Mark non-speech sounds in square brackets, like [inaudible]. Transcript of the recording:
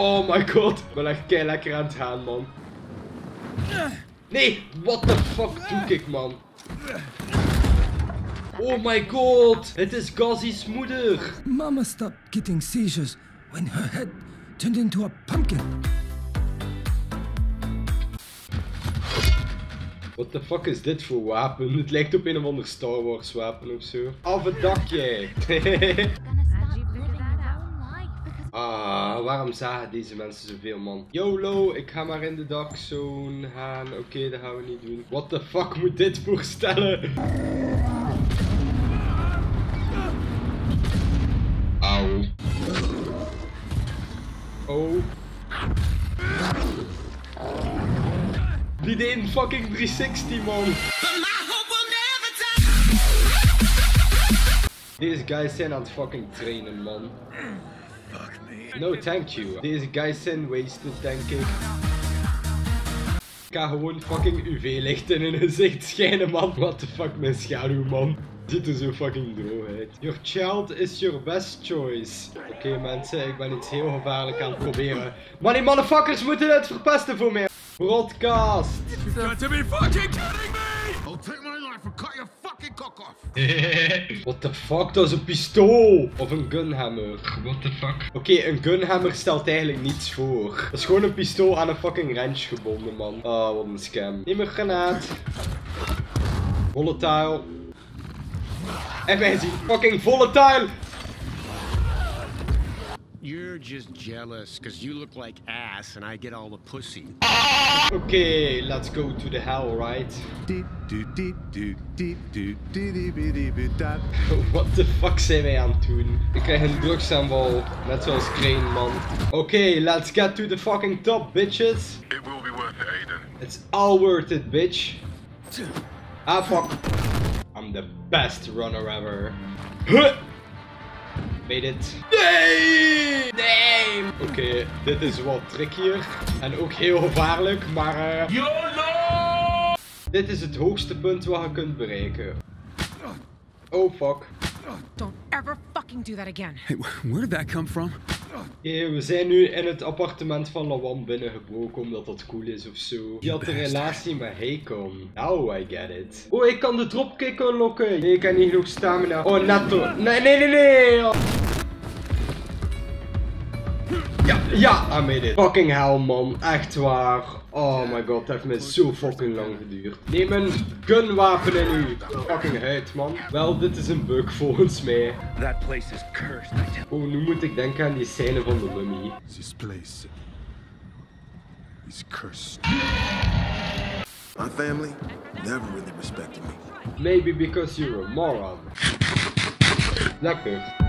Oh my god. Ik ben echt kei lekker aan het gaan, man. Nee, what the fuck doe ik, man? Oh my god. Het is Gazzy's moeder. Mama stopped getting seizures when her head turned into a pumpkin. What the fuck is dit voor wapen? Het lijkt op een of ander Star Wars wapen of zo. Af het dakje. [laughs] ah, waarom zagen deze mensen zoveel man? YOLO, ik ga maar in de dakzone gaan. Oké, dat gaan we niet doen. What the fuck moet dit voorstellen? Auw. Oh. Die deed een fucking 360 man. Deze guys zijn aan het fucking trainen man. No thank you. Deze guys zijn wasted denk ik. Ik ga gewoon fucking UV-licht in hun gezicht schijnen man. What the fuck mijn schaduw man. Ziet er zo fucking droog uit. Your child is your best choice. Oké mensen, ik ben iets heel gevaarlijk aan het proberen. Maar die motherfuckers moeten het verpesten voor mij. Broadcast. You got to be fucking kidding me! I'll take my knife and cut your fucking cock off. [laughs] What the fuck, dat is een pistool! Of een gunhammer. What the fuck? Oké, een gunhammer stelt eigenlijk niets voor. Dat is gewoon een pistool aan een fucking wrench gebonden, man. Ah, wat een scam. Neem een granaat. Volatile. En wij zien fucking volatile! You're just jealous because you look like ass and I get all the pussy. Okay, let's go to the hell, right? [laughs] What the fuck zijn wij aan het doen? Ik krijg een drugsaanval, net zoals Crane, man. Oké, let's get to the fucking top, bitches. It will be worth it, Aiden. It's all worth it, bitch. Ah, fuck. I'm the best runner ever. [laughs] Huh. Made it. Nee! Nee! Oké, dit is wat trickier. En ook heel gevaarlijk, maar... eh YOLO! Dit is het hoogste punt wat je kunt bereiken. Oh, fuck. Don't ever fucking do that again. Hey, where did that come from? Oké, we zijn nu in het appartement van Lawan binnengebroken omdat dat cool is of zo. Die had een relatie met Heikon. Now I get it. Oh, ik kan de dropkick unlocken. Nee, ik heb niet genoeg stamina. Oh, netto. Nee, nee, nee, nee. Ja, ja, I made it. Fucking hell, man. Echt waar. Oh my god, het heeft me zo fucking lang geduurd. Neem een gunwapen in u. Fucking huid, man. Wel, dit is een bug volgens mij. That place is cursed, I tell Oh, nu moet ik denken aan die scène van de mummy. This place is cursed. My family never really respected me. Maybe because you're a moron. Lekker.